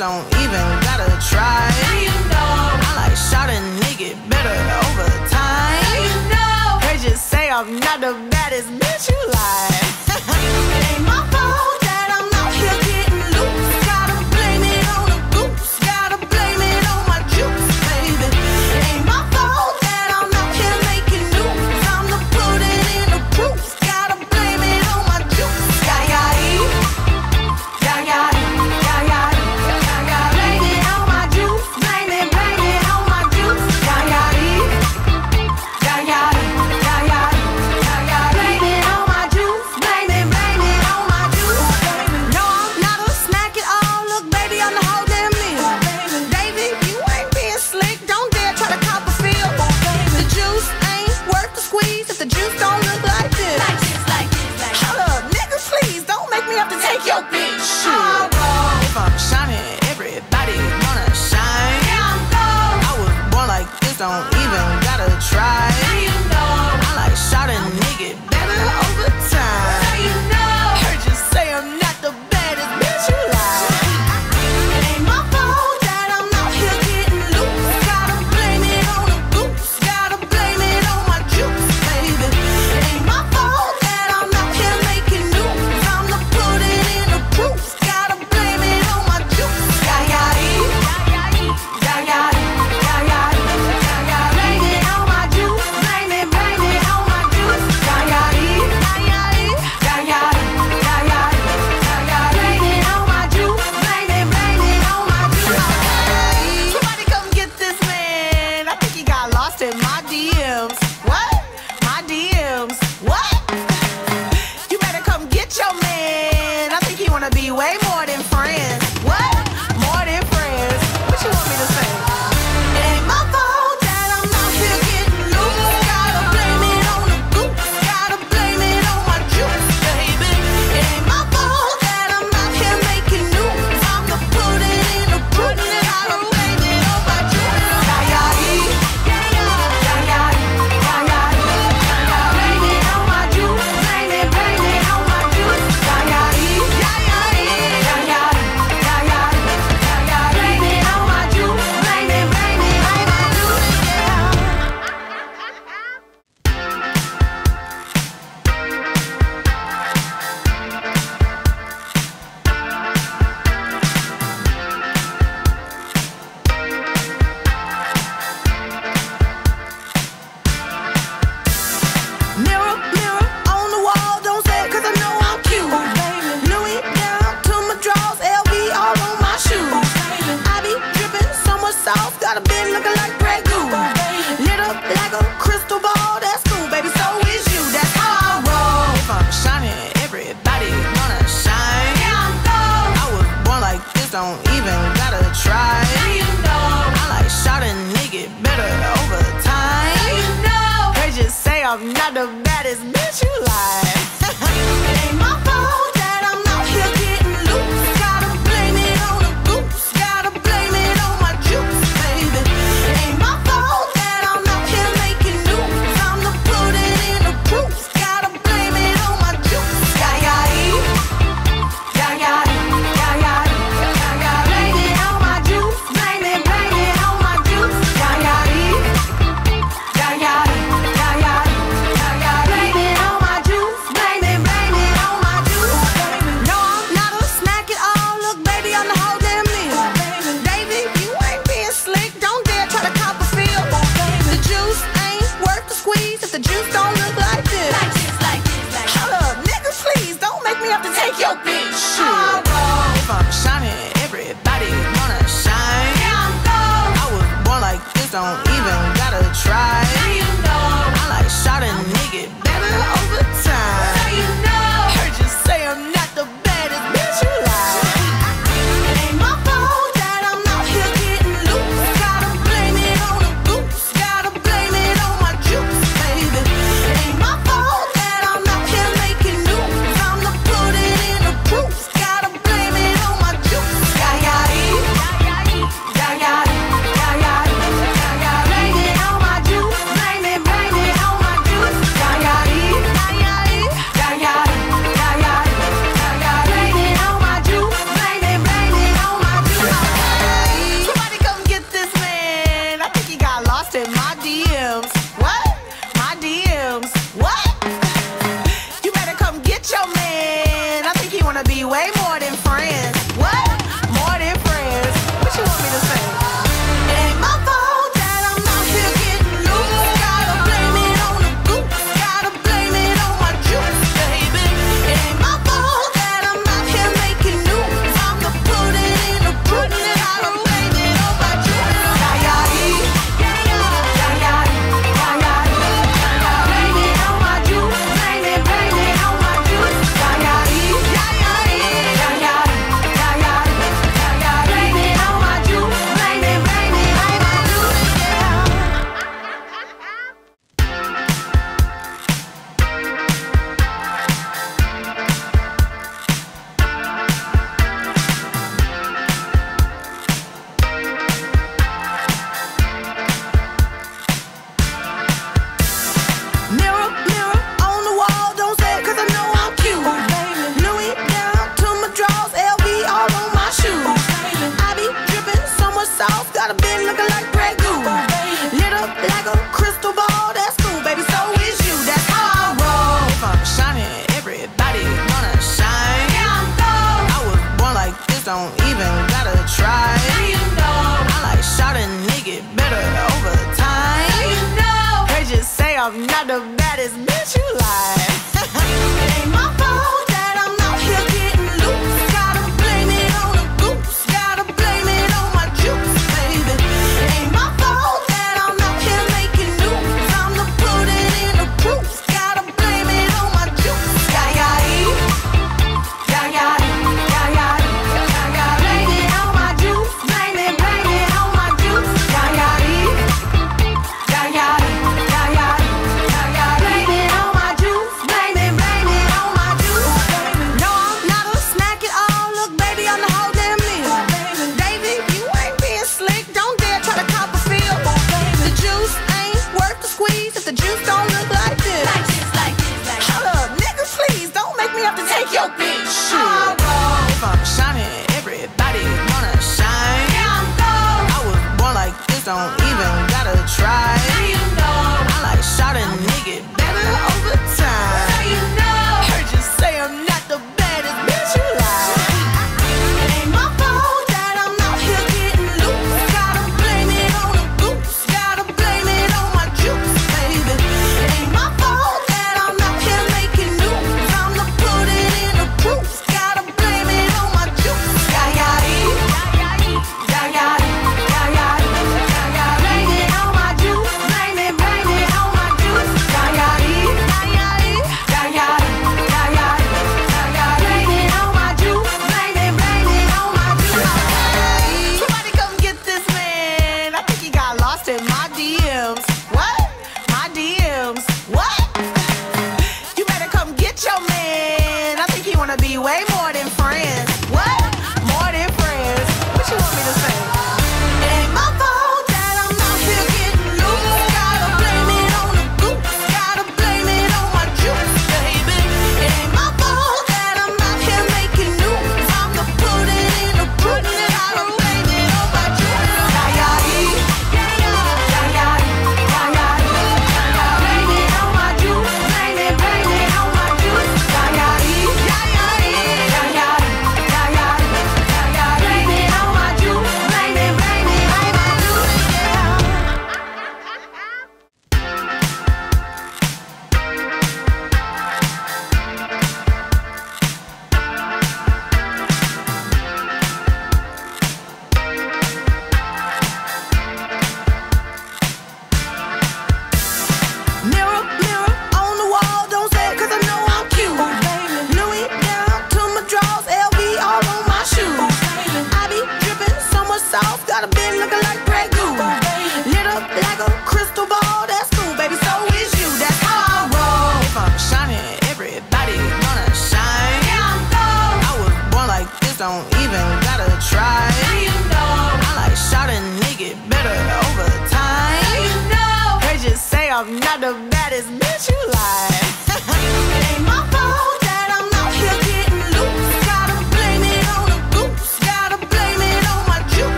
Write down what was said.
don't even gotta try. Now you know. I like shot and make it better over time. Now you know. They just say I'm not the baddest bitch you like.